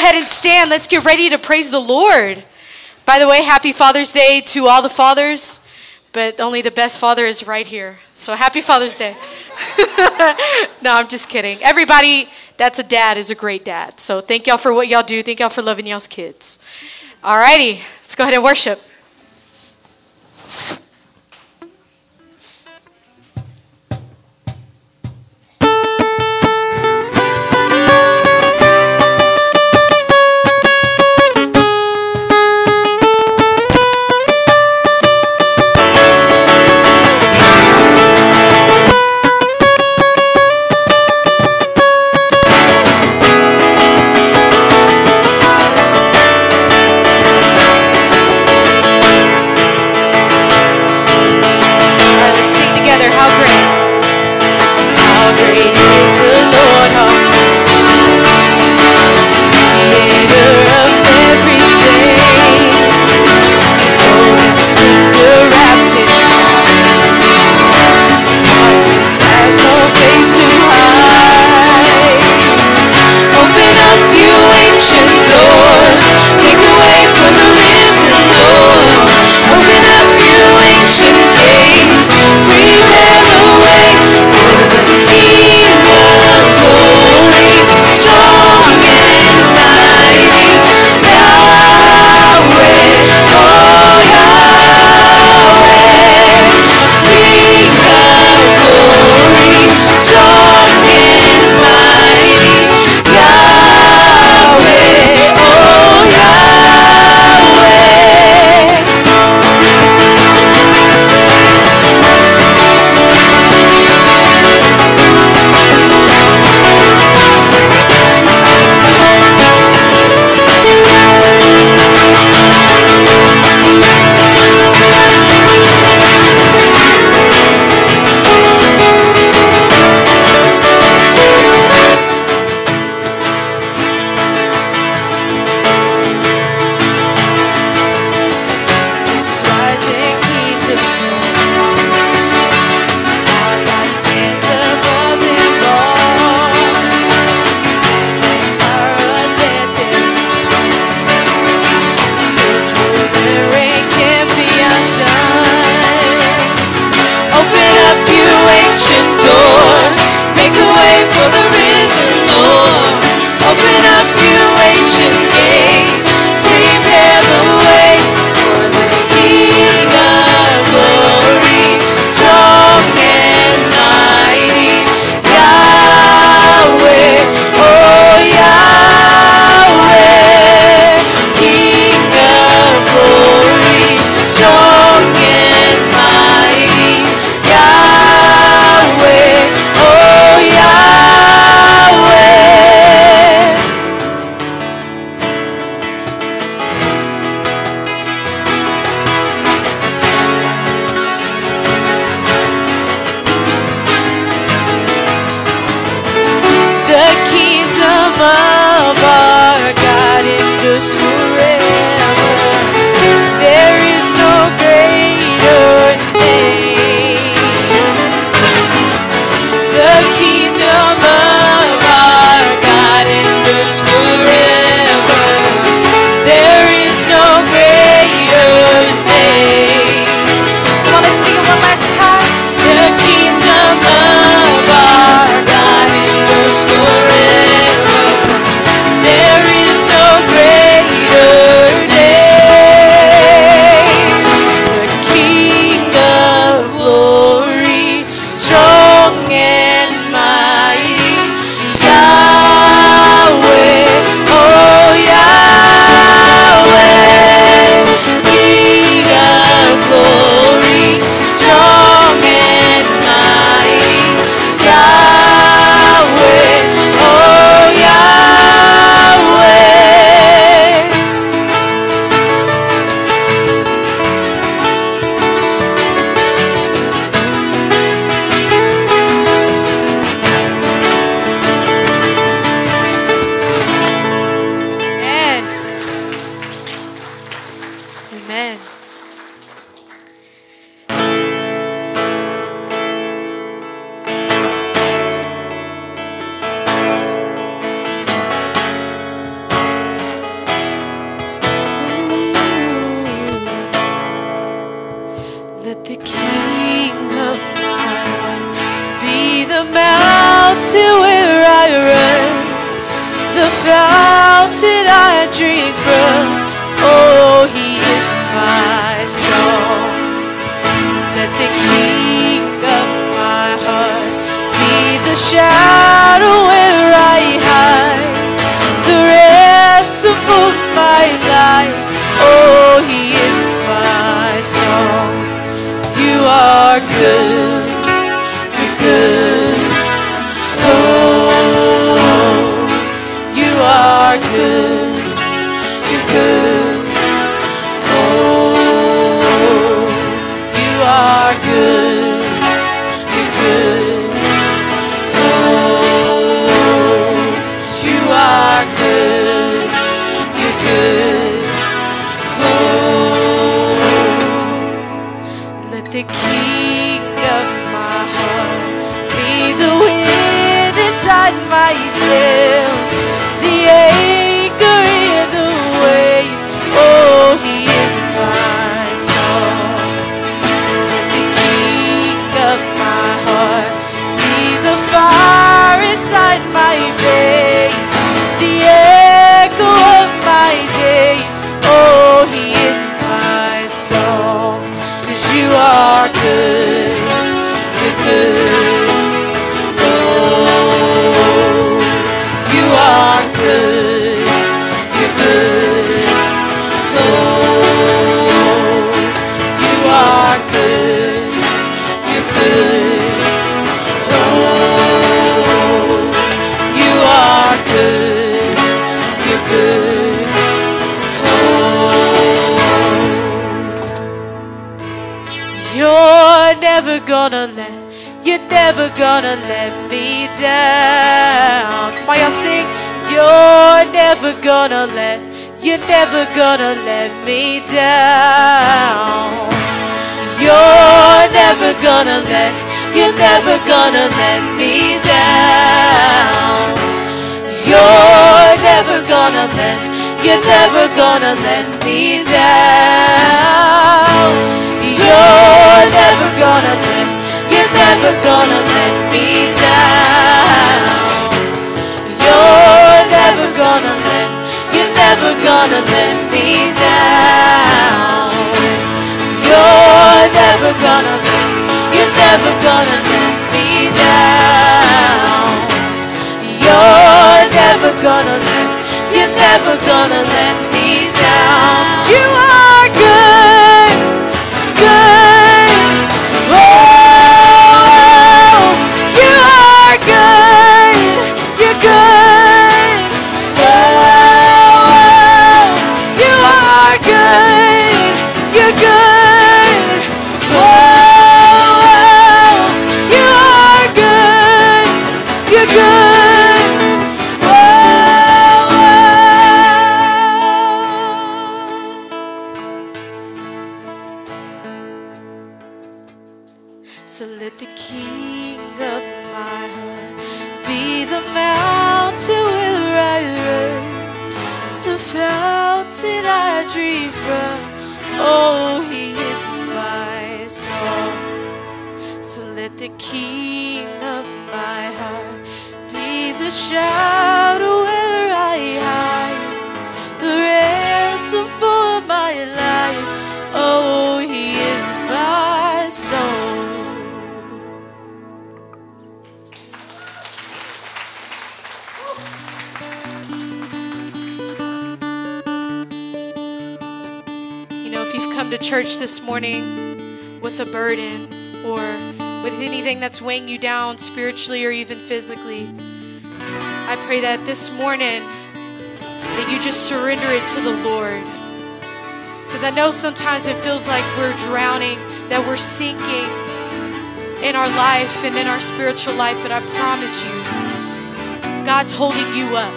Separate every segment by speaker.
Speaker 1: ahead and stand. Let's get ready to praise the Lord. By the way, happy Father's Day to all the fathers, but only the best father is right here. So happy Father's Day. no, I'm just kidding. Everybody that's a dad is a great dad. So thank y'all for what y'all do. Thank y'all for loving y'all's kids. All righty, let's go ahead and worship. Fountain I drink from. Oh, he is my song. Let the King of my heart be the shadow where I hide, the ransom for my never gonna let, you're never gonna let me down. Come on, y'all sing. You're never gonna let, you're never gonna let me down. You're never gonna let, you're never gonna let me down. You're never gonna let, you're never gonna let me down. You're never gonna let, you're never gonna let me down. You're never gonna let, you're never gonna let me down. You're never gonna let, you're never gonna let me down. You're never gonna let, you're never gonna let me down. You are From. Oh, He is my song. So let the King of my heart be the shadow church this morning with a burden or with anything that's weighing you down spiritually or even physically, I pray that this morning that you just surrender it to the Lord. Because I know sometimes it feels like we're drowning, that we're sinking in our life and in our spiritual life, but I promise you, God's holding you up.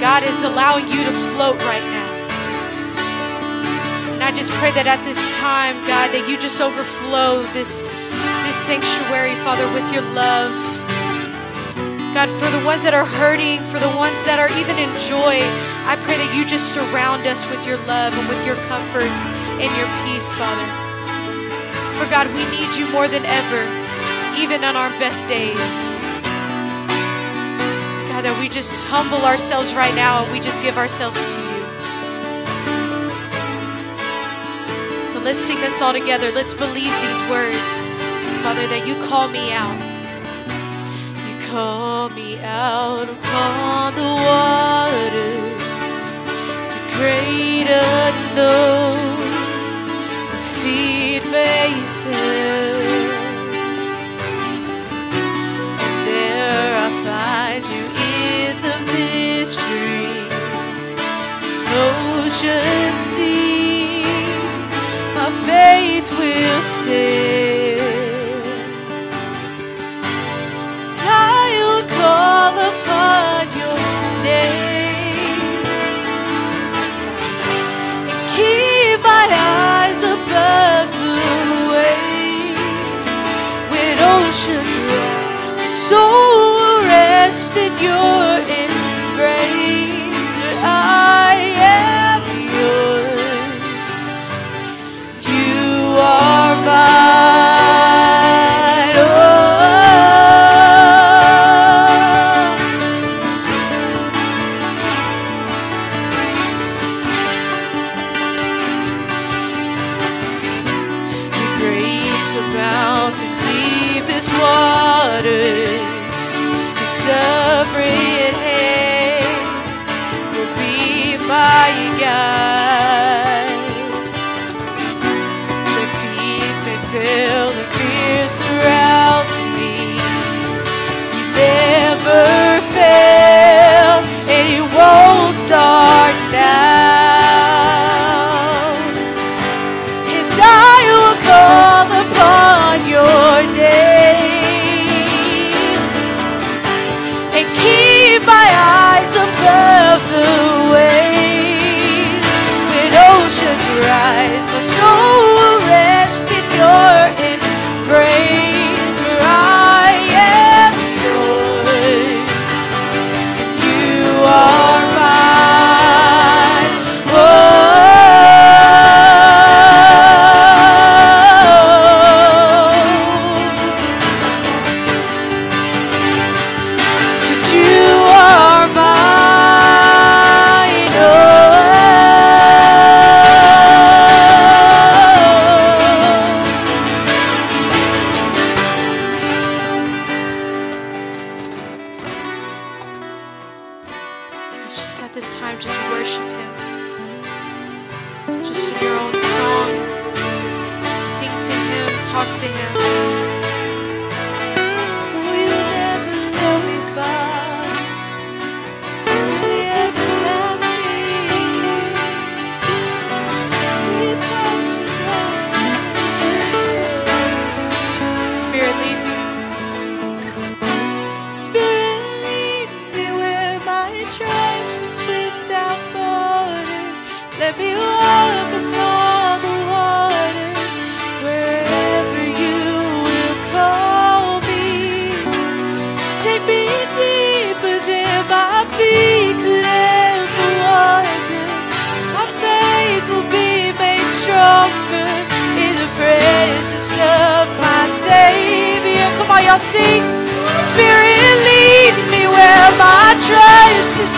Speaker 1: God is allowing you to float right now. I just pray that at this time, God, that you just overflow this, this sanctuary, Father, with your love. God, for the ones that are hurting, for the ones that are even in joy, I pray that you just surround us with your love and with your comfort and your peace, Father. For God, we need you more than ever, even on our best days. God, that we just humble ourselves right now and we just give ourselves to you. Let's sing this all together. Let's believe these words, Father, that you call me out. You call me out upon the wall.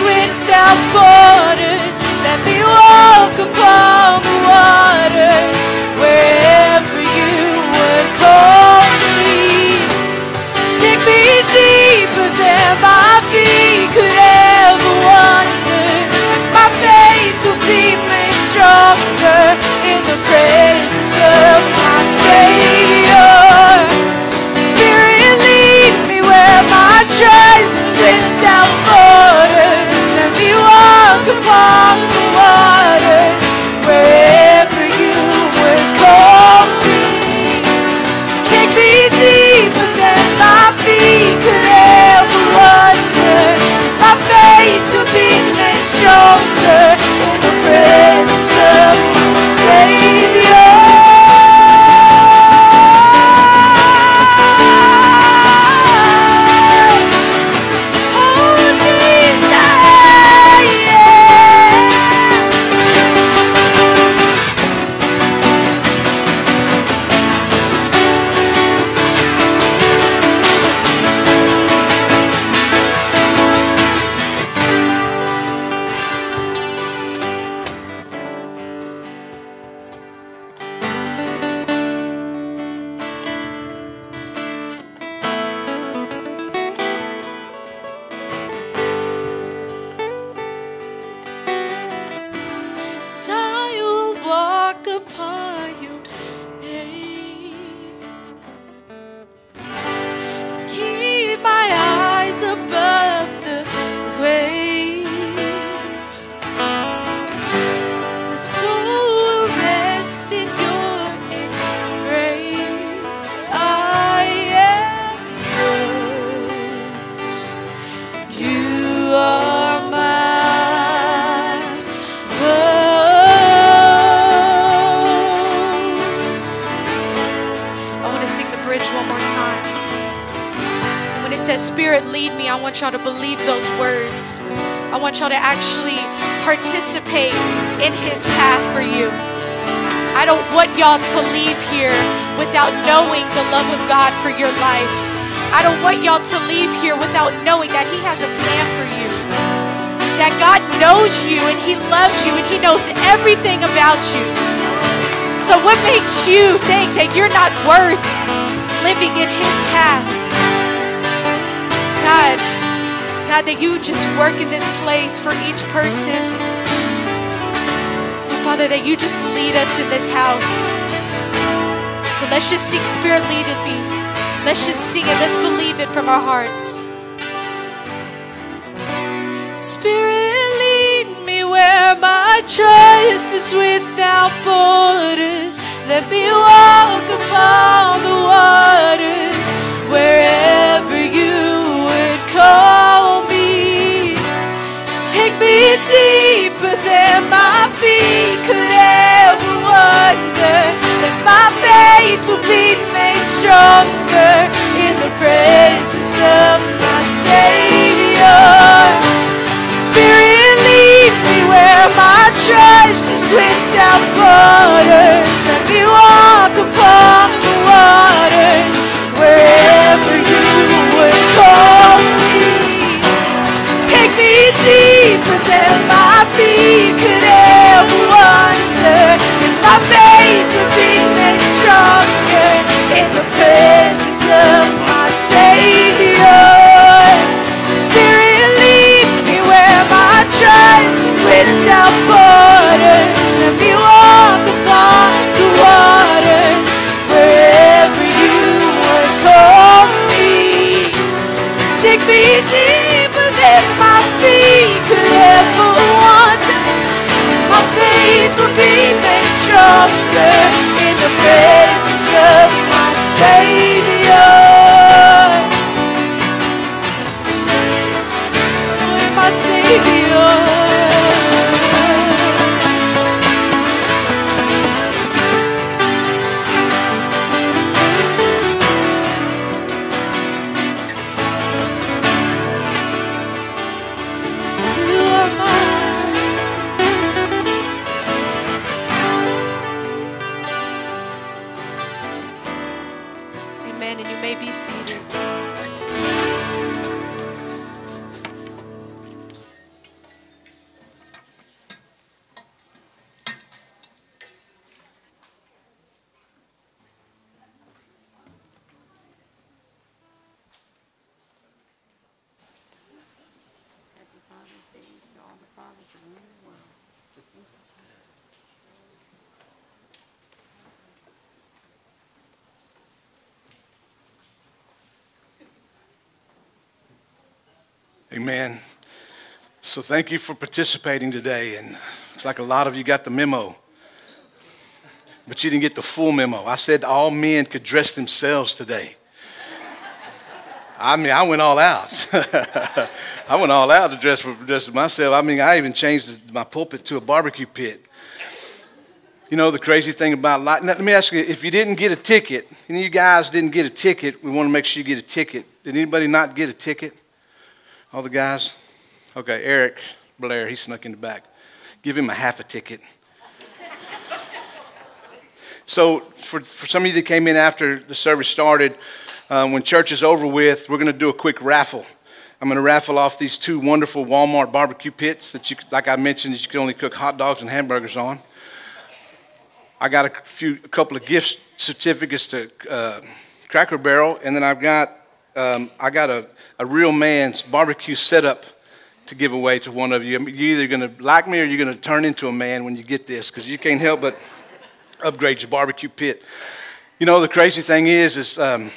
Speaker 1: without borders. Let me walk upon the waters wherever you would call me. Take me deeper than my feet could ever wander. My faith will be made stronger in the presence of my Savior. Spirit, lead me where my trust is without borders walk y'all to believe those words. I want y'all to actually participate in His path for you. I don't want y'all to leave here without knowing the love of God for your life. I don't want y'all to leave here without knowing that He has a plan for you. That God knows you and He loves you and He knows everything about you. So, what makes you think that you're not worth living in His path? God, God, that you just work in this place for each person. Father, that you just lead us in this house. So let's just seek Spirit lead me. Let's just sing it. Let's believe it from our hearts. Spirit lead me where my trust is without borders. Let me walk upon the waters than my feet could ever wander. My faith will be made stronger in the presence of my Savior. Spirit, lead me where my trust is without borders. Let me walk upon feet could ever wander. And my faith will be made stronger in the presence of my Savior. Spirit, lead me where my trust is without borders. Let me walk upon the waters wherever you would call me. Take me deeper than my feet could ever wander. Faith will be made stronger in the presence of my Savior. Amen.
Speaker 2: So thank you for participating today. And it's like a lot of you got the memo, but you didn't get the full memo. I said all men could dress themselves today. I mean, I went all out. I went all out to dress for dress myself. I mean, I even changed my pulpit to a barbecue pit. You know the crazy thing about life. Let me ask you: If you didn't get a ticket, and you guys didn't get a ticket, we want to make sure you get a ticket. Did anybody not get a ticket? All the guys? Okay, Eric Blair, he snuck in the back. Give him a half a ticket. so, for, for some of you that came in after the service started, uh, when church is over with, we're going to do a quick raffle. I'm going to raffle off these two wonderful Walmart barbecue pits that you, like I mentioned, that you can only cook hot dogs and hamburgers on. I got a few, a couple of gift certificates to uh, Cracker Barrel, and then I've got, um, I got a, a real man's barbecue setup to give away to one of you. You're either going to like me or you're going to turn into a man when you get this, because you can't help but upgrade your barbecue pit. You know, the crazy thing is, is um,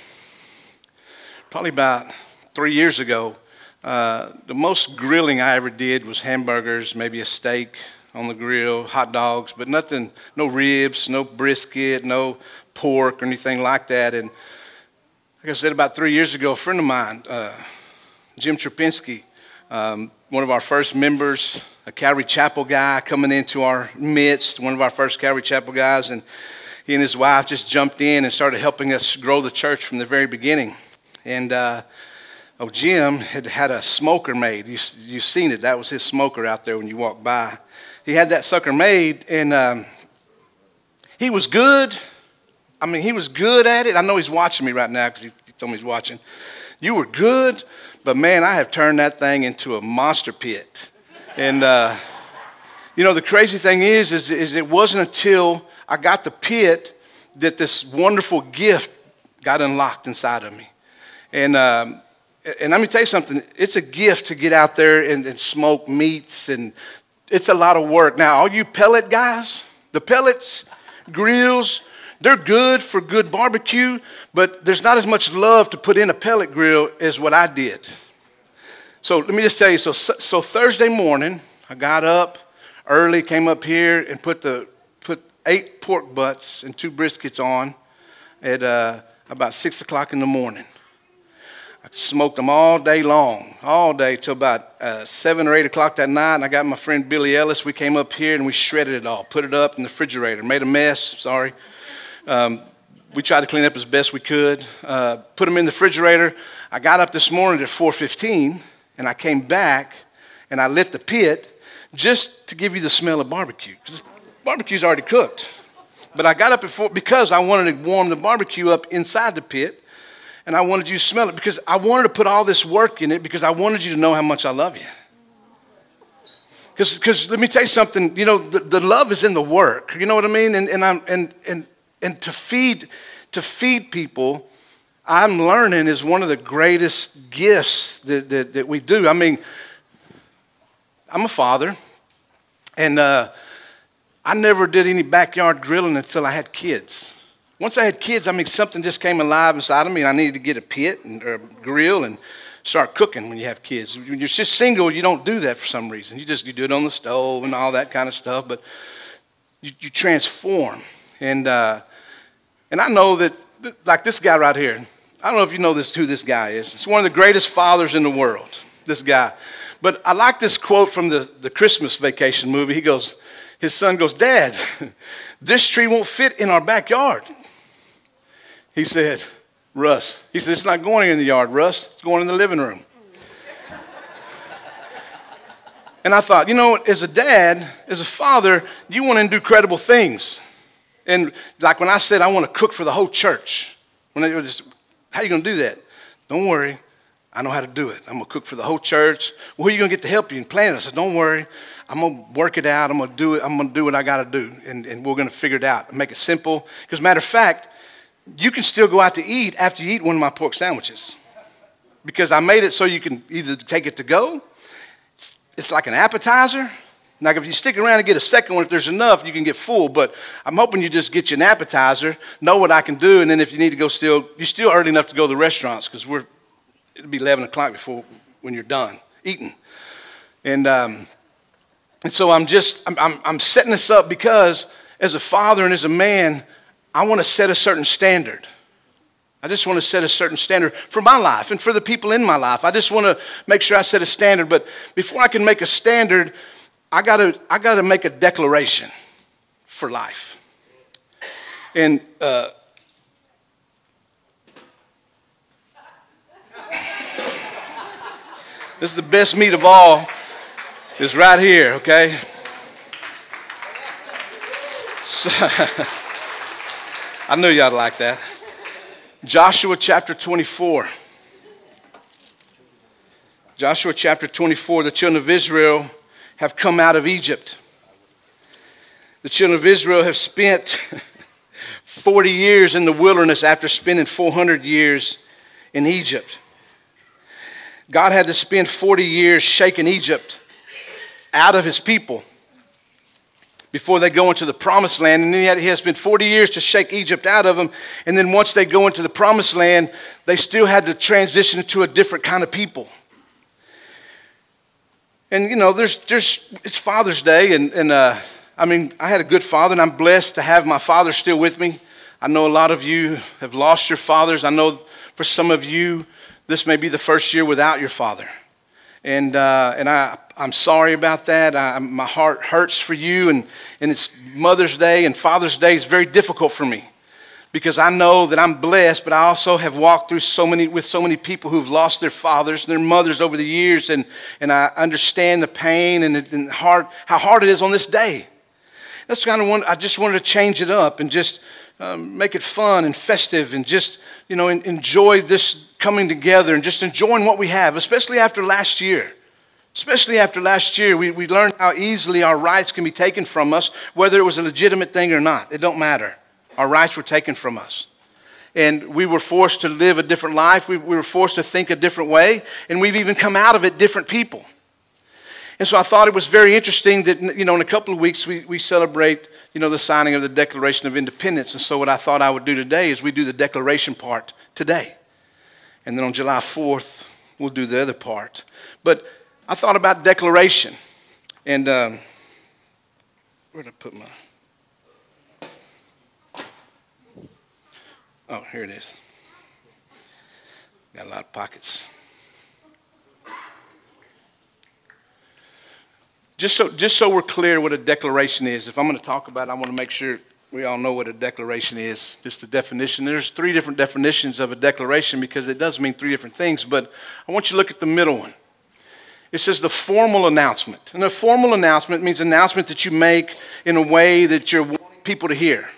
Speaker 2: probably about three years ago, uh, the most grilling I ever did was hamburgers, maybe a steak on the grill, hot dogs, but nothing, no ribs, no brisket, no pork or anything like that. And like I said, about three years ago, a friend of mine, uh, Jim Trapinski, um, one of our first members, a Calvary Chapel guy coming into our midst, one of our first Calvary Chapel guys, and he and his wife just jumped in and started helping us grow the church from the very beginning. And uh, oh, Jim had had a smoker made. You, you've seen it. That was his smoker out there when you walked by. He had that sucker made, and um, he was good I mean, he was good at it. I know he's watching me right now because he, he, told me he's watching. You were good, but man, I have turned that thing into a monster pit. And, uh, you know, the crazy thing is, is, is it wasn't until I got the pit that this wonderful gift got unlocked inside of me. And, um, and let me tell you something, it's a gift to get out there and, and smoke meats, and it's a lot of work. Now, all you pellet guys, the pellets, grills, they're good for good barbecue, but there's not as much love to put in a pellet grill as what I did. So let me just tell you so, so Thursday morning, I got up early, came up here, and put, the, put eight pork butts and two briskets on at uh, about 6 o'clock in the morning. I smoked them all day long, all day till about uh, 7 or 8 o'clock that night. And I got my friend Billy Ellis. We came up here and we shredded it all, put it up in the refrigerator, made a mess, sorry. Um, we tried to clean up as best we could. Uh, put them in the refrigerator. I got up this morning at 4:15, and I came back and I lit the pit just to give you the smell of barbecue barbecue's already cooked. But I got up at four because I wanted to warm the barbecue up inside the pit, and I wanted you to smell it because I wanted to put all this work in it because I wanted you to know how much I love you. Because let me tell you something, you know, the, the, love is in the work. You know what I mean? And, and, I'm, and, and and to feed, to feed people, I'm learning is one of the greatest gifts that, that, that we do. I mean, I'm a father, and uh, I never did any backyard grilling until I had kids. Once I had kids, I mean, something just came alive inside of me, and I needed to get a pit and, or a grill and start cooking when you have kids. When you're just single, you don't do that for some reason. You just you do it on the stove and all that kind of stuff, but you, you transform. And uh, and I know that, like this guy right here, I don't know if you know this who this guy is. He's one of the greatest fathers in the world, this guy. But I like this quote from the, the Christmas vacation movie. He goes, his son goes, Dad, this tree won't fit in our backyard. He said, Russ, he said, it's not going in the yard, Russ. It's going in the living room. and I thought, you know, as a dad, as a father, you want to do credible things. And like when I said I want to cook for the whole church, when they were just, how are you going to do that? Don't worry. I know how to do it. I'm going to cook for the whole church. Well, who are you going to get to help you and plan it? I said, don't worry. I'm going to work it out. I'm going to do it. I'm going to do what I got to do. And, and we're going to figure it out and make it simple. Because matter of fact, you can still go out to eat after you eat one of my pork sandwiches. Because I made it so you can either take it to go. It's, it's like an appetizer now, if you stick around and get a second one, if there's enough, you can get full. But I'm hoping you just get you an appetizer, know what I can do, and then if you need to go still, you're still early enough to go to the restaurants because we're it'll be 11 o'clock before when you're done eating. And um, and so I'm just I'm, I'm, I'm setting this up because as a father and as a man, I want to set a certain standard. I just want to set a certain standard for my life and for the people in my life. I just want to make sure I set a standard. But before I can make a standard, I gotta, I gotta make a declaration for life. And uh, this is the best meat of all, is right here, okay? So, I knew y'all like that. Joshua chapter 24. Joshua chapter 24, the children of Israel have come out of Egypt. The children of Israel have spent 40 years in the wilderness after spending 400 years in Egypt. God had to spend 40 years shaking Egypt out of his people before they go into the promised land. And then he has spent 40 years to shake Egypt out of them. And then once they go into the promised land, they still had to transition to a different kind of people. And you know, there's, there's, it's Father's Day, and, and uh, I mean, I had a good father, and I'm blessed to have my father still with me. I know a lot of you have lost your fathers. I know for some of you, this may be the first year without your father. And, uh, and I, I'm sorry about that. I, my heart hurts for you, and, and it's Mother's Day and Father's Day is very difficult for me because I know that I'm blessed, but I also have walked through so many with so many people who've lost their fathers and their mothers over the years, and, and I understand the pain and, and hard, how hard it is on this day. That's kind of one. I just wanted to change it up and just um, make it fun and festive, and just you know enjoy this coming together and just enjoying what we have, especially after last year. Especially after last year, we, we learned how easily our rights can be taken from us, whether it was a legitimate thing or not. It don't matter. Our rights were taken from us. And we were forced to live a different life. We, we were forced to think a different way. And we've even come out of it different people. And so I thought it was very interesting that, you know, in a couple of weeks we, we celebrate, you know, the signing of the Declaration of Independence. And so what I thought I would do today is we do the declaration part today. And then on July 4th, we'll do the other part. But I thought about declaration. And um, where did I put my. Oh, here it is. Got a lot of pockets. Just so, just so we're clear what a declaration is, if I'm going to talk about it, I want to make sure we all know what a declaration is. Just the definition. There's three different definitions of a declaration because it does mean three different things, but I want you to look at the middle one. It says the formal announcement. And a formal announcement means announcement that you make in a way that you're wanting people to hear.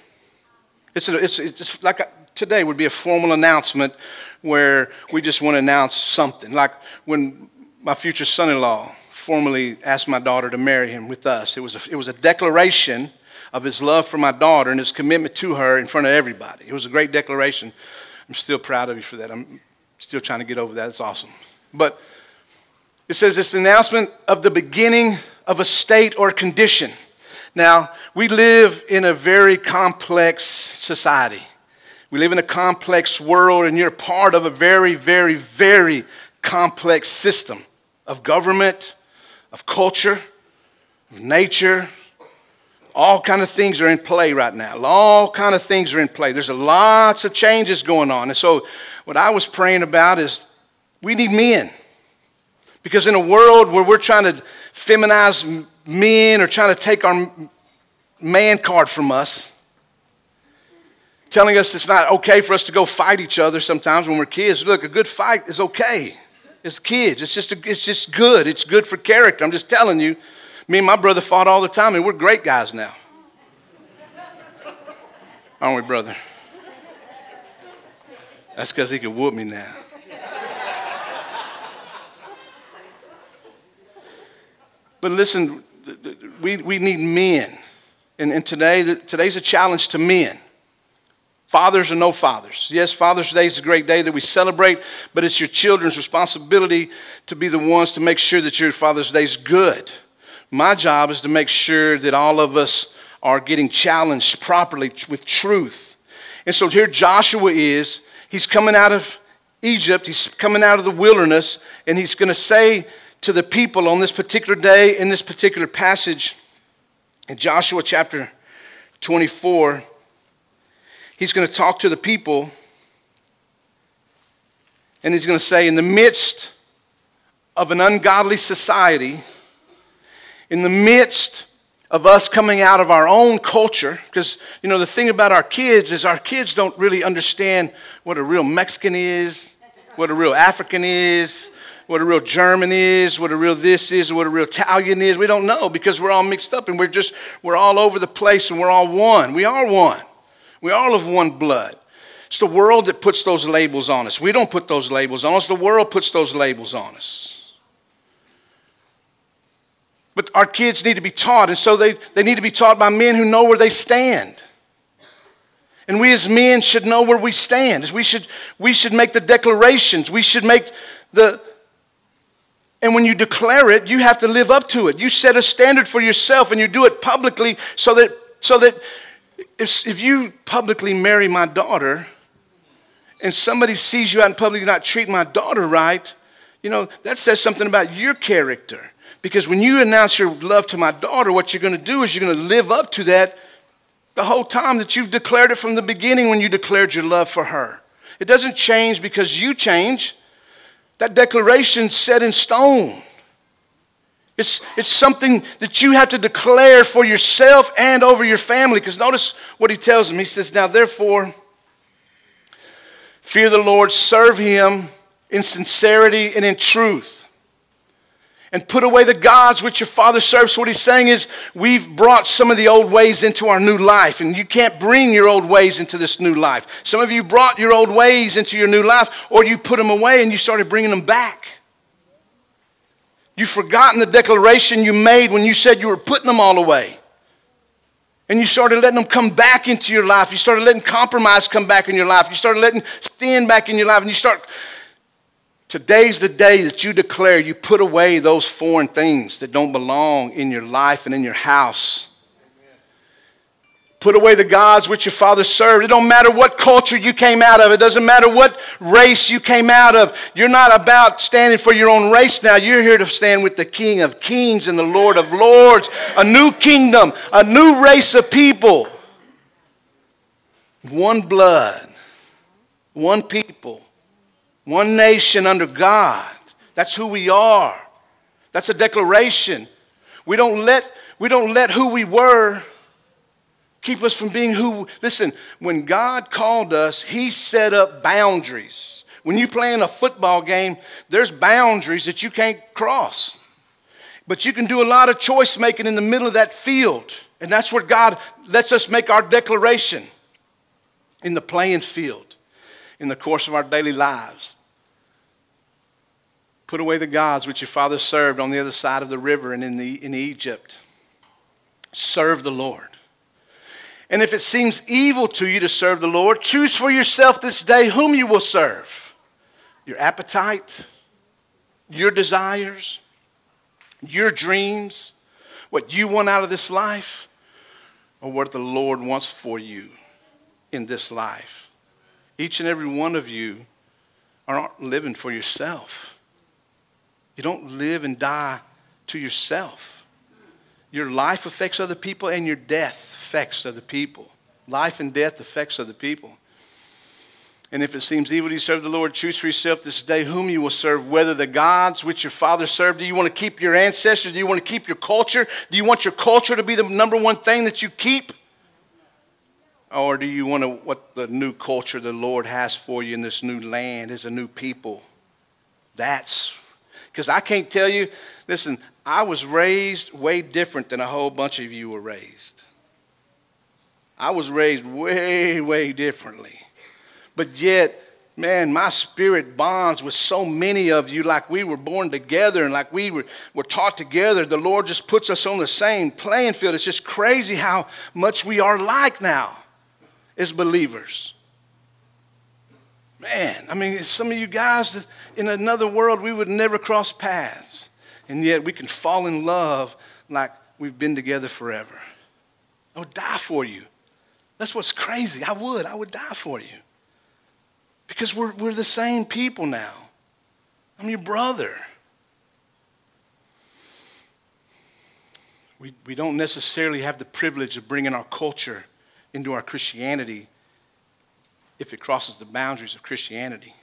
Speaker 2: It's, a, it's, it's like a, today would be a formal announcement where we just want to announce something. Like when my future son in law formally asked my daughter to marry him with us, it was, a, it was a declaration of his love for my daughter and his commitment to her in front of everybody. It was a great declaration. I'm still proud of you for that. I'm still trying to get over that. It's awesome. But it says it's the announcement of the beginning of a state or condition. Now, we live in a very complex society. We live in a complex world, and you're part of a very, very, very complex system of government, of culture, of nature. All kind of things are in play right now. All kind of things are in play. There's lots of changes going on. And so what I was praying about is we need men. Because in a world where we're trying to feminize men or trying to take our man card from us, telling us it's not okay for us to go fight each other sometimes when we're kids. Look, a good fight is okay. It's kids. It's just, a, it's just good. It's good for character. I'm just telling you. Me and my brother fought all the time, and we're great guys now. Aren't we, brother? That's because he could whoop me now. But listen, we, we need men. And, and today, today's a challenge to men. Fathers or no fathers. Yes, Father's Day is a great day that we celebrate, but it's your children's responsibility to be the ones to make sure that your Father's Day is good. My job is to make sure that all of us are getting challenged properly with truth. And so here Joshua is. He's coming out of Egypt, he's coming out of the wilderness, and he's going to say to the people on this particular day in this particular passage in Joshua chapter 24 he's going to talk to the people and he's going to say, in the midst of an ungodly society, in the midst of us coming out of our own culture, because, you know, the thing about our kids is our kids don't really understand what a real Mexican is, what a real African is, what a real German is, what a real this is, what a real Italian is. We don't know because we're all mixed up and we're just, we're all over the place and we're all one. We are one. We all have one blood. It's the world that puts those labels on us. We don't put those labels on us, the world puts those labels on us. But our kids need to be taught, and so they, they need to be taught by men who know where they stand. And we as men should know where we stand. We should, we should make the declarations. We should make the And when you declare it, you have to live up to it. You set a standard for yourself and you do it publicly so that, so that if, if you publicly marry my daughter and somebody sees you out in public not treating my daughter right, you know, that says something about your character. Because when you announce your love to my daughter, what you're going to do is you're going to live up to that the whole time that you've declared it from the beginning when you declared your love for her. It doesn't change because you change. That declaration's set in stone. It's, it's something that you have to declare for yourself and over your family. Because notice what he tells them. He says, Now therefore, fear the Lord, serve him in sincerity and in truth and put away the gods which your father served. So, what he's saying is, we've brought some of the old ways into our new life, and you can't bring your old ways into this new life. Some of you brought your old ways into your new life, or you put them away and you started bringing them back. You've forgotten the declaration you made when you said you were putting them all away. And you started letting them come back into your life. You started letting compromise come back in your life. You started letting sin back in your life. And you start Today's the day that you declare you put away those foreign things that don't belong in your life and in your house. Put away the gods which your father served. It don't matter what culture you came out of. It doesn't matter what race you came out of. You're not about standing for your own race now. You're here to stand with the King of Kings and the Lord of Lords. A new kingdom, a new race of people. One blood, one people. One nation under God. That's who we are. That's a declaration. We don't let, we don't let who we were keep us from being who. Listen, when God called us, He set up boundaries. When you play in a football game, there's boundaries that you can't cross. But you can do a lot of choice making in the middle of that field. And that's where God lets us make our declaration in the playing field in the course of our daily lives. Put away the gods which your father served on the other side of the river and in, the, in Egypt. Serve the Lord. And if it seems evil to you to serve the Lord, choose for yourself this day whom you will serve your appetite, your desires, your dreams, what you want out of this life, or what the Lord wants for you in this life. Each and every one of you aren't living for yourself. You don't live and die to yourself. Your life affects other people, and your death affects the people. Life and death affects the people. And if it seems evil to serve the Lord, choose for yourself this day whom you will serve, whether the gods which your father served. Do you want to keep your ancestors? Do you want to keep your culture? Do you want your culture to be the number one thing that you keep? Or do you want to, what the new culture the Lord has for you in this new land is a new people? That's, because I can't tell you, listen, I was raised way different than a whole bunch of you were raised. I was raised way, way differently. But yet, man, my spirit bonds with so many of you like we were born together and like we were, were taught together. The Lord just puts us on the same playing field. It's just crazy how much we are like now as believers. Man, I mean, some of you guys in another world we would never cross paths, and yet we can fall in love like we've been together forever. I would die for you. That's what's crazy. I would. I would die for you. Because we're, we're the same people now. I'm your brother. We, we don't necessarily have the privilege of bringing our culture into our Christianity if it crosses the boundaries of Christianity.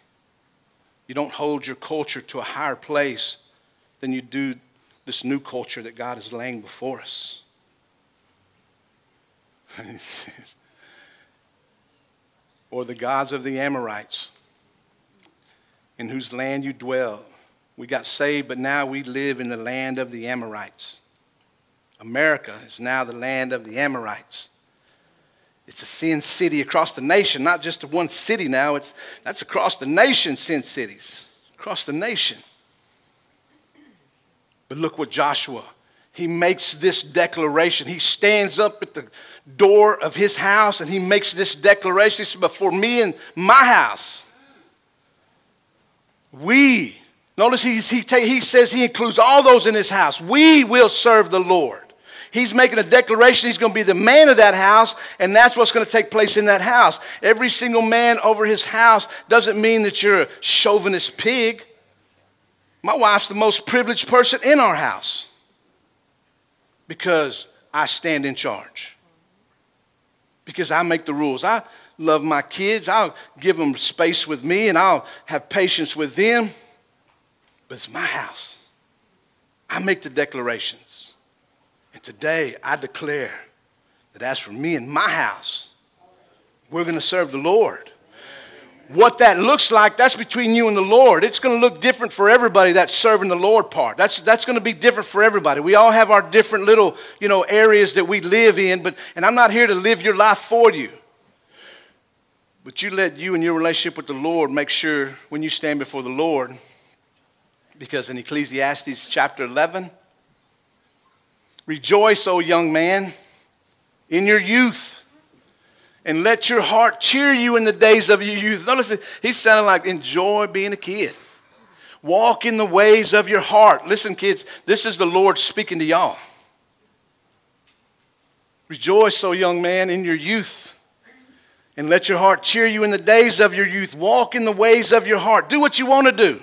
Speaker 2: You don't hold your culture to a higher place than you do this new culture that God is laying before us. or the gods of the Amorites, in whose land you dwell. We got saved, but now we live in the land of the Amorites. America is now the land of the Amorites. It's a sin city across the nation, not just one city now. It's, that's across the nation, sin cities, across the nation. But look what Joshua, he makes this declaration. He stands up at the door of his house and he makes this declaration. He said, Before me and my house, we Notice he, he, he says he includes all those in his house. We will serve the Lord. He's making a declaration. He's going to be the man of that house, and that's what's going to take place in that house. Every single man over his house doesn't mean that you're a chauvinist pig. My wife's the most privileged person in our house because I stand in charge, because I make the rules. I love my kids, I'll give them space with me, and I'll have patience with them, but it's my house. I make the declarations. And today I declare that as for me and my house, we're going to serve the Lord. What that looks like, that's between you and the Lord. It's going to look different for everybody, that serving the Lord part. That's, that's going to be different for everybody. We all have our different little, you know, areas that we live in, but, and I'm not here to live your life for you. But you let you and your relationship with the Lord make sure when you stand before the Lord, because in Ecclesiastes chapter 11, rejoice, O young man, in your youth and let your heart cheer you in the days of your youth. Notice he's sounding like enjoy being a kid. Walk in the ways of your heart. Listen, kids, this is the Lord speaking to y'all. Rejoice, O young man, in your youth, and let your heart cheer you in the days of your youth. Walk in the ways of your heart. Do what you want to do,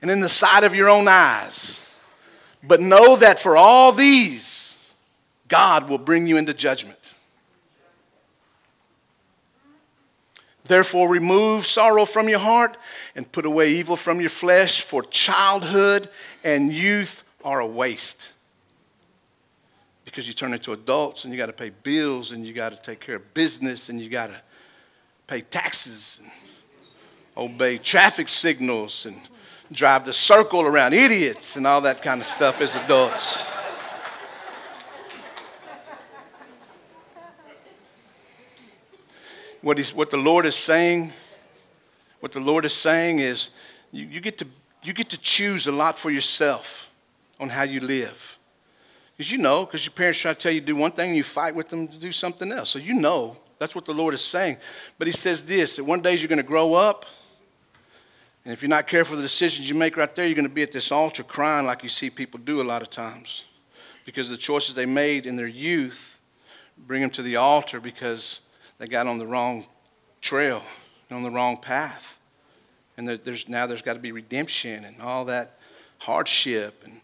Speaker 2: and in the sight of your own eyes. But know that for all these, God will bring you into judgment. Therefore, remove sorrow from your heart and put away evil from your flesh, for childhood and youth are a waste. Because you turn into adults and you got to pay bills and you got to take care of business and you got to pay taxes and obey traffic signals and drive the circle around idiots and all that kind of stuff as adults. What, he's, what the Lord is saying, what the Lord is saying is you, you, get to, you get to choose a lot for yourself on how you live. Because you know, because your parents try to tell you to do one thing and you fight with them to do something else. So you know, that's what the Lord is saying. But he says this, that one day you're going to grow up, and if you're not careful with the decisions you make right there, you're going to be at this altar crying like you see people do a lot of times. Because the choices they made in their youth bring them to the altar because they got on the wrong trail, on the wrong path. And there's, now there's got to be redemption and all that hardship and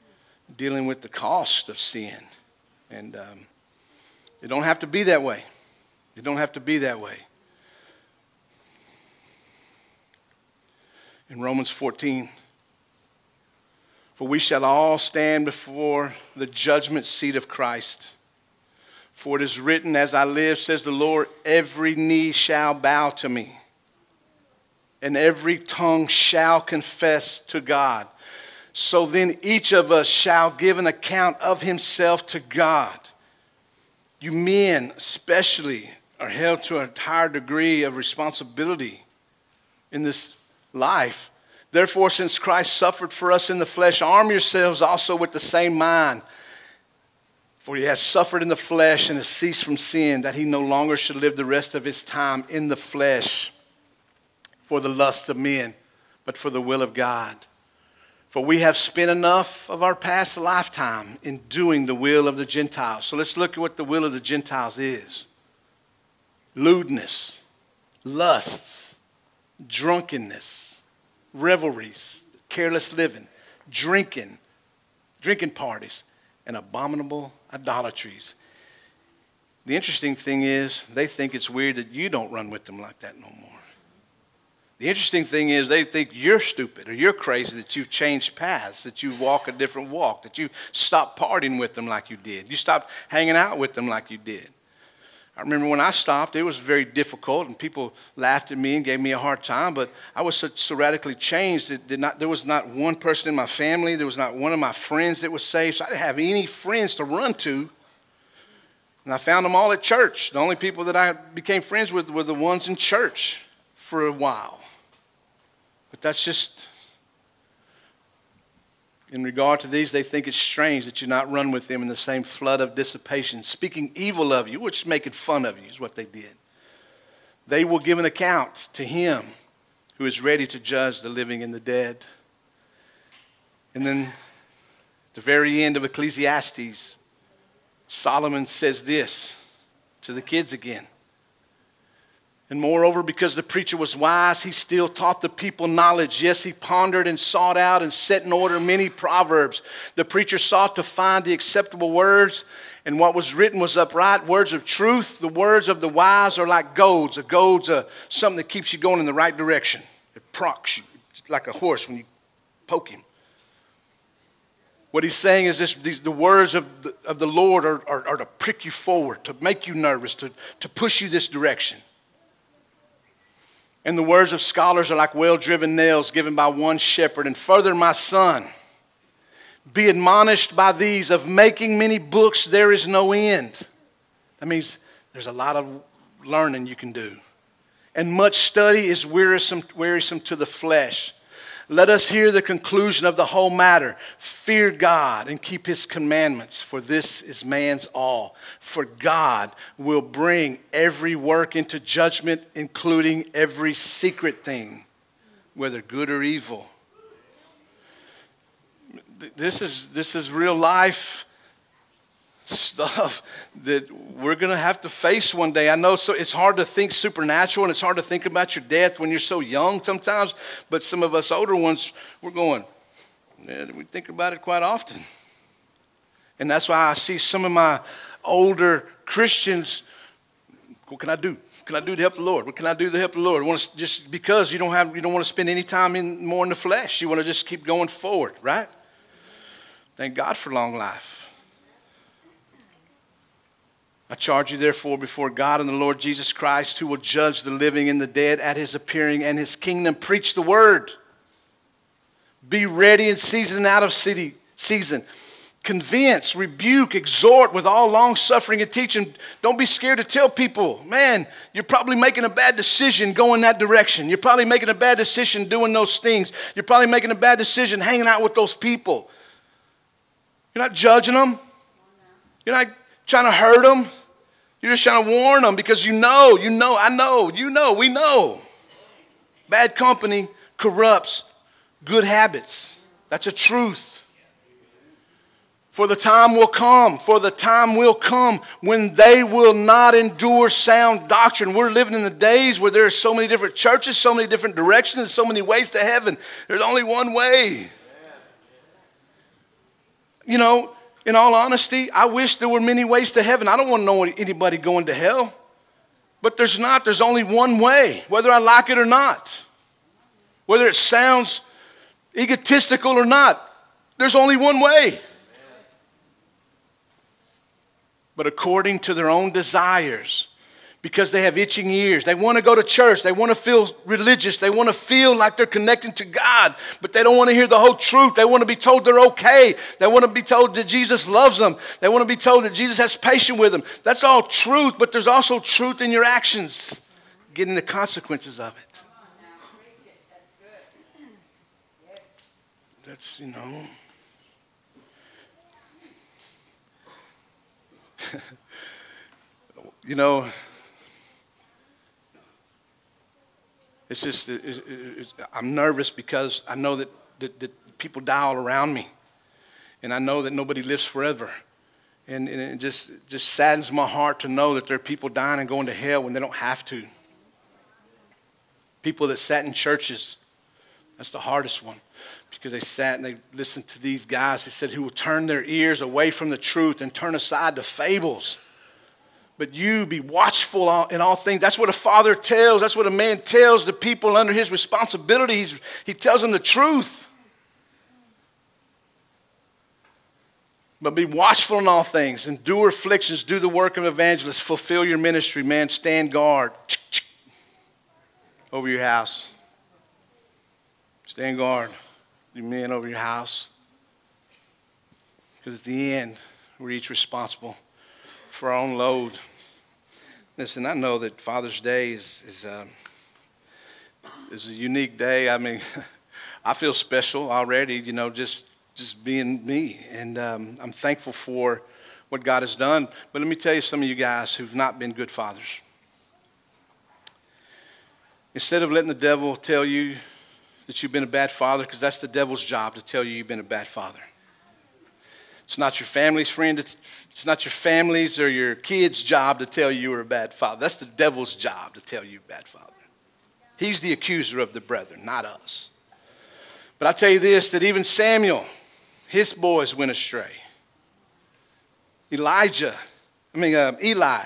Speaker 2: dealing with the cost of sin. And um, it don't have to be that way. It don't have to be that way. In Romans 14, for we shall all stand before the judgment seat of Christ. For it is written, As I live, says the Lord, every knee shall bow to me, and every tongue shall confess to God. So then each of us shall give an account of himself to God. You men, especially, are held to a higher degree of responsibility in this life. Therefore, since Christ suffered for us in the flesh, arm yourselves also with the same mind. For he has suffered in the flesh and has ceased from sin, that he no longer should live the rest of his time in the flesh for the lust of men, but for the will of God. For we have spent enough of our past lifetime in doing the will of the Gentiles. So let's look at what the will of the Gentiles is lewdness, lusts, drunkenness, revelries, careless living, drinking, drinking parties, and abominable idolatries. The interesting thing is, they think it's weird that you don't run with them like that no more. The interesting thing is, they think you're stupid or you're crazy that you've changed paths, that you walk a different walk, that you stopped partying with them like you did, you stopped hanging out with them like you did. I remember when I stopped, it was very difficult, and people laughed at me and gave me a hard time. But I was so, so radically changed that did not, there was not one person in my family, there was not one of my friends that was saved. So I didn't have any friends to run to. And I found them all at church. The only people that I became friends with were the ones in church for a while. But that's just in regard to these, they think it's strange that you not run with them in the same flood of dissipation, speaking evil of you, which is making fun of you, is what they did. They will give an account to him who is ready to judge the living and the dead. And then the very end of Ecclesiastes, Solomon says this to the kids again. And moreover, because the preacher was wise, he still taught the people knowledge. Yes, he pondered and sought out and set in order many proverbs. The preacher sought to find the acceptable words, and what was written was upright, words of truth. The words of the wise are like goads. A goad's a, something that keeps you going in the right direction. It procs you like a horse when you poke him. What he's saying is this, these, the words of the, of the Lord are, are, are to prick you forward, to make you nervous, to, to push you this direction. And the words of scholars are like well driven nails given by one shepherd. And further, my son, be admonished by these of making many books, there is no end. That means there's a lot of learning you can do. And much study is wearisome, wearisome to the flesh. Let us hear the conclusion of the whole matter. Fear God and keep his commandments, for this is man's all. For God will bring every work into judgment, including every secret thing, whether good or evil. This is, this is real life stuff that we're going to have to face one day. I know so it's hard to think supernatural and it's hard to think about your death when you're so young sometimes, but some of us older ones, we're going, yeah, we think about it quite often. And that's why I see some of my older Christians, what can I do? Can I do to help the Lord? What can I do to help the Lord? To, just because you don't have, you don't want to spend any time in more in the flesh. You want to just keep going forward, right? Thank God for long life. I charge you, therefore, before God and the Lord Jesus Christ, who will judge the living and the dead at his appearing and his kingdom, preach the word. Be ready in season and out of city, season. Convince, rebuke, exhort with all long suffering and teaching. Don't be scared to tell people, man, you're probably making a bad decision going that direction. You're probably making a bad decision doing those things. You're probably making a bad decision hanging out with those people. You're not judging them. You're not trying to hurt them. You're just trying to warn them because you know, you know, I know, you know, we know. Bad company corrupts good habits. That's a truth. For the time will come, for the time will come when they will not endure sound doctrine. We're living in the days where there are so many different churches, so many different directions, so many ways to heaven. There's only one way. You know, in all honesty, I wish there were many ways to heaven. I don't want to know anybody going to hell. But there's not. There's only one way, whether I like it or not. Whether it sounds egotistical or not, there's only one way. But according to their own desires, because they have itching ears. They want to go to church. They want to feel religious. They want to feel like they're connecting to God, but they don't want to hear the whole truth. They want to be told they're okay. They want to be told that Jesus loves them. They want to be told that Jesus has patience with them. That's all truth, but there's also truth in your actions, getting the consequences of it. That's, you know. you know, It's just, it, it, it, I'm nervous because I know that, that, that, people die all around me. And I know that nobody lives forever. And, and it just, just saddens my heart to know that there are people dying and going to hell when they don't have to. People that sat in churches, that's the hardest one because they sat and they listened to these guys. They said, who will turn their ears away from the truth and turn aside to fables. But you be watchful in all things. That's what a father tells. That's what a man tells the people under his responsibility. He's, he tells them the truth. But be watchful in all things. Endure afflictions. Do the work of evangelist. Fulfill your ministry, man. Stand guard over your house. Stand guard, you men over your house. Because at the end, we're each responsible for our own load. Listen, I know that Father's Day is, is, um, is a unique day. I mean, I feel special already, you know, just, just being me. And um, I'm thankful for what God has done. But let me tell you, some of you guys who've not been good fathers. Instead of letting the devil tell you that you've been a bad father because that's the devil's job to tell you you've been a bad father. It's not your family's friend. It's not your family's or your kids' job to tell you you're a bad father. That's the devil's job to tell you bad father. He's the accuser of the brethren, not us. But I tell you this that even Samuel, his boys went astray. Elijah, I mean, uh, Eli,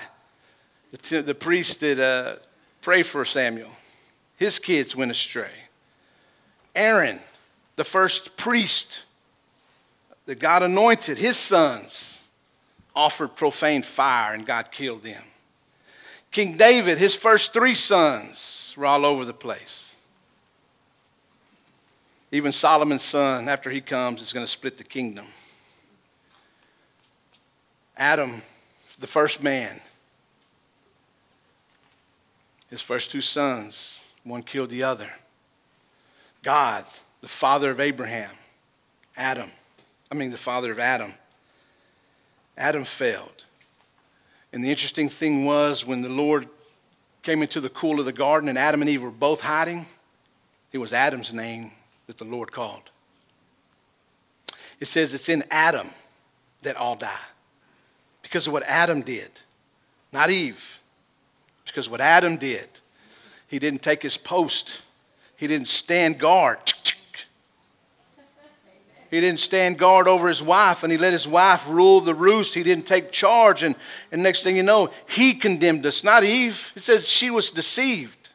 Speaker 2: the, the priest that uh, prayed for Samuel, his kids went astray. Aaron, the first priest that God anointed, his sons offered profane fire and God killed them. King David, his first three sons were all over the place. Even Solomon's son, after he comes, is going to split the kingdom. Adam, the first man, his first two sons, one killed the other. God, the father of Abraham, Adam, I mean, the father of Adam, Adam failed. And the interesting thing was when the Lord came into the cool of the garden and Adam and Eve were both hiding, it was Adam's name that the Lord called. It says it's in Adam that all die because of what Adam did, not Eve. Because what Adam did, he didn't take his post, he didn't stand guard. He didn't stand guard over his wife and he let his wife rule the roost. He didn't take charge. And, and next thing you know, he condemned us, not Eve. It says she was deceived,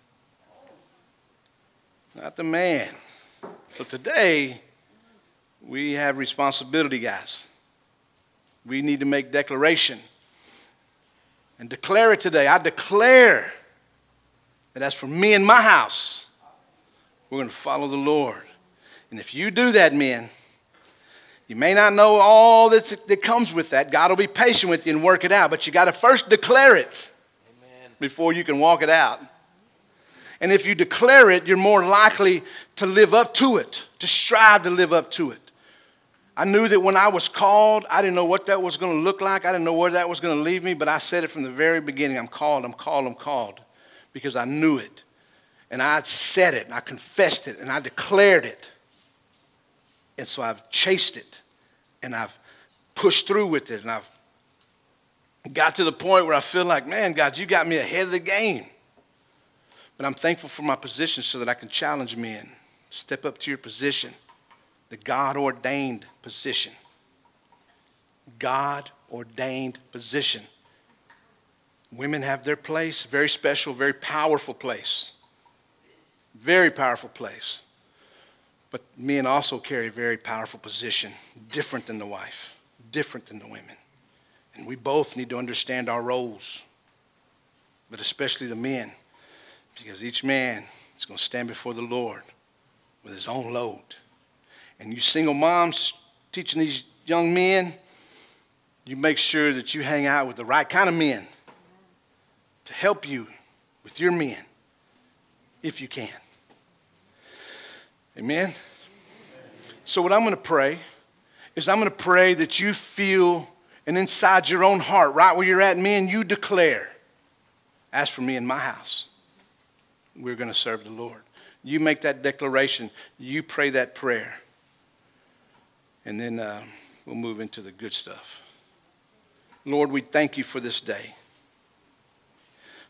Speaker 2: not the man. So today, we have responsibility, guys. We need to make declaration and declare it today. I declare that as for me and my house, we're going to follow the Lord. And if you do that, men, you may not know all that's, that comes with that. God will be patient with you and work it out, but you got to first declare it Amen. before you can walk it out. And if you declare it, you're more likely to live up to it, to strive to live up to it. I knew that when I was called, I didn't know what that was going to look like. I didn't know where that was going to leave me, but I said it from the very beginning I'm called, I'm called, I'm called, because I knew it. And I said it, and I confessed it, and I declared it. And so I've chased it, and I've pushed through with it, and I've got to the point where I feel like, man, God, you got me ahead of the game. But I'm thankful for my position so that I can challenge men. Step up to your position the God ordained position. God ordained position. Women have their place, very special, very powerful place. Very powerful place. But men also carry a very powerful position, different than the wife, different than the women. And we both need to understand our roles, but especially the men, because each man is going to stand before the Lord with his own load. And you single moms teaching these young men, you make sure that you hang out with the right kind of men to help you with your men if you can. Amen? So, what I'm going to pray is I'm going to pray that you feel and inside your own heart, right where you're at, men, you declare, as for me and my house, we're going to serve the Lord. You make that declaration, you pray that prayer and then uh, we'll move into the good stuff. Lord, we thank you for this day.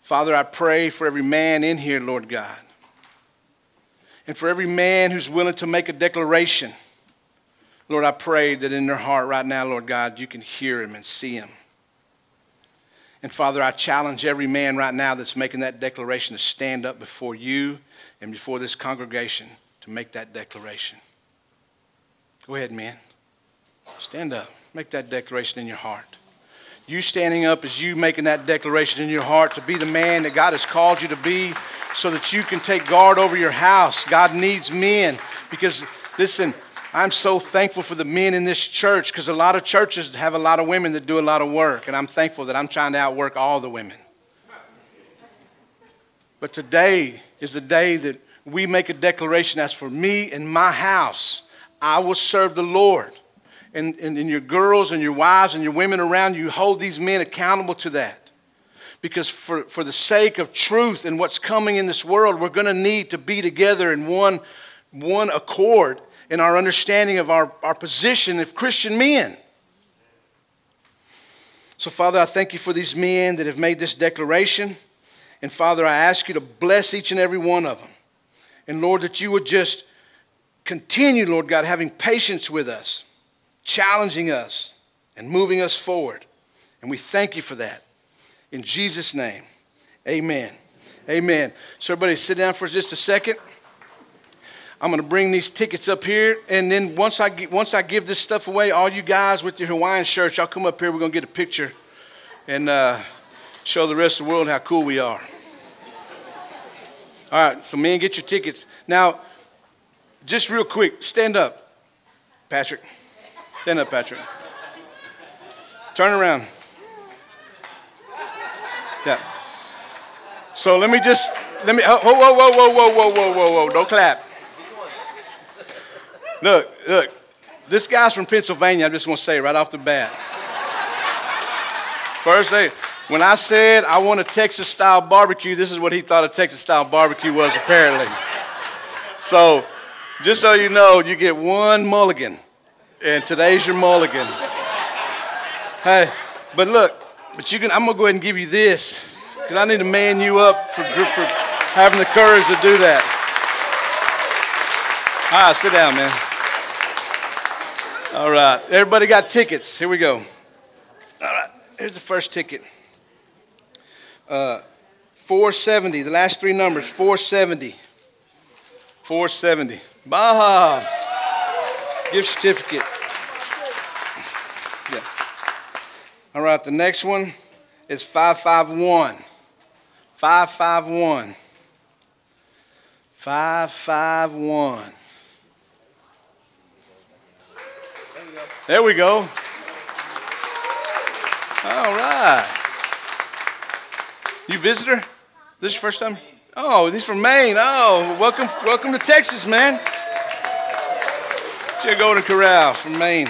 Speaker 2: Father, I pray for every man in here, Lord God, and for every man who's willing to make a declaration. Lord, I pray that in their heart right now, Lord God, you can hear him and see him. And Father, I challenge every man right now that's making that declaration to stand up before you and before this congregation to make that declaration. Go ahead, man. Stand up. Make that declaration in your heart. You standing up is you making that declaration in your heart to be the man that God has called you to be so that you can take guard over your house. God needs men because, listen, I'm so thankful for the men in this church because a lot of churches have a lot of women that do a lot of work, and I'm thankful that I'm trying to outwork all the women. But today is the day that we make a declaration as for me and my house, I will serve the Lord. And, and, and your girls and your wives and your women around you, hold these men accountable to that. Because for, for the sake of truth and what's coming in this world, we're going to need to be together in one one accord in our understanding of our, our position of Christian men. So, Father, I thank you for these men that have made this declaration. And, Father, I ask you to bless each and every one of them. And, Lord, that you would just continue, Lord God, having patience with us, challenging us, and moving us forward. And we thank you for that. In Jesus' name, amen. Amen. So, everybody, sit down for just a second. I'm going to bring these tickets up here, and then once I get, once I give this stuff away, all you guys with your Hawaiian shirts, y'all come up here. We're going to get a picture and uh, show the rest of the world how cool we are. All right, so men, get your tickets now. Just real quick, stand up, Patrick. Stand up, Patrick. Turn around. Yeah. So let me just let me. Oh, whoa, whoa, whoa, whoa, whoa, whoa, whoa, whoa, whoa! Don't clap. Look, look. This guy's from Pennsylvania. I just to say right off the bat. First thing, when I said I want a Texas style barbecue, this is what he thought a Texas style barbecue was, apparently. So, just so you know, you get one mulligan, and today's your mulligan. Hey, but look, but you can. I'm gonna go ahead and give you this because I need to man you up for, for having the courage to do that. All right, sit down, man. All right, everybody got tickets. Here we go. All right, here's the first ticket. Uh, 470, the last three numbers, 470. 470. Baha. Gift certificate. Yeah. All right, the next one is 551. 551. 551. There we go. All right. You visitor? This is your first time? Oh, he's from Maine. Oh, welcome, welcome to Texas, man. Check Golden Corral from Maine.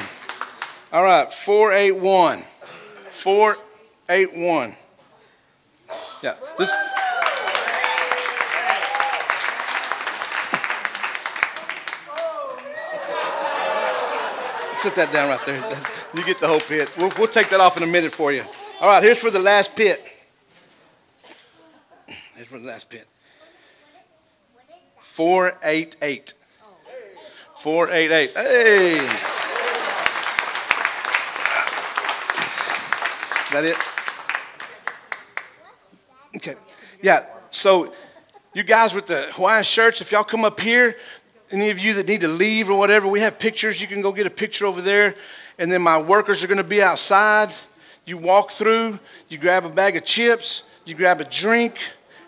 Speaker 2: All right, 481. 481. Yeah. This Sit that down right there. You get the whole pit. We'll, we'll take that off in a minute for you. All right, here's for the last pit. Here's for the last pit. 488. 488. Hey. That it? Okay. Yeah. So, you guys with the Hawaiian shirts, if y'all come up here, any of you that need to leave or whatever, we have pictures. You can go get a picture over there. And then my workers are going to be outside. You walk through, you grab a bag of chips, you grab a drink,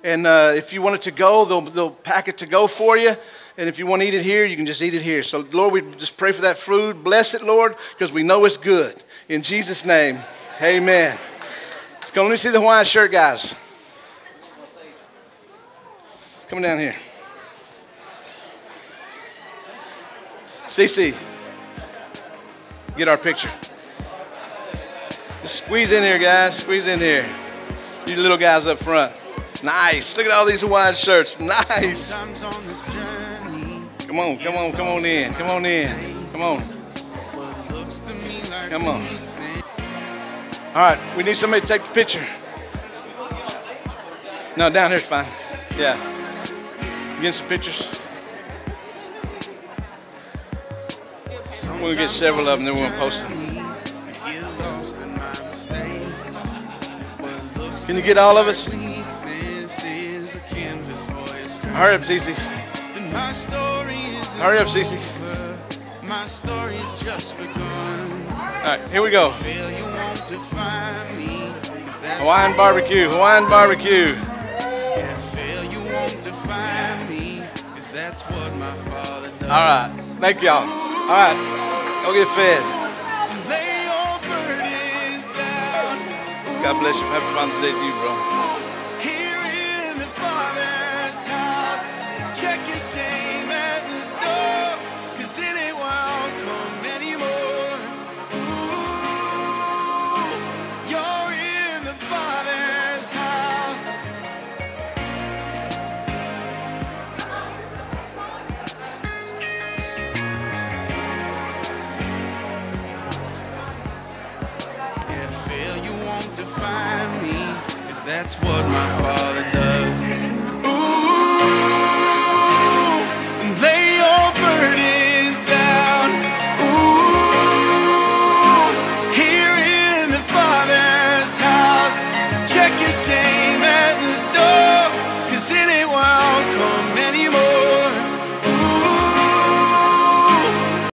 Speaker 2: and uh, if you want it to go, they'll, they'll pack it to go for you. And if you want to eat it here, you can just eat it here. So, Lord, we just pray for that food. Bless it, Lord, because we know it's good. In Jesus' name, amen. So, let me see the Hawaiian shirt, guys. Coming down here. CC, get our picture. Just squeeze in here, guys. Squeeze in here. You little guys up front. Nice. Look at all these Hawaiian shirts. Nice. Come on, come on, come on in. Come on in. Come on. Come on. All right, we need somebody to take the picture. No, down here's fine. Yeah. Getting some pictures. We'll get several of them, then we'll post them. Can you get all of us? Hurry up, Cece. Hurry up, Cece. All right, here we go. Hawaiian barbecue, Hawaiian barbecue. All right, thank y'all. All right. Go get fed. God bless you. Happy Father's Day to you, bro.
Speaker 3: What my father.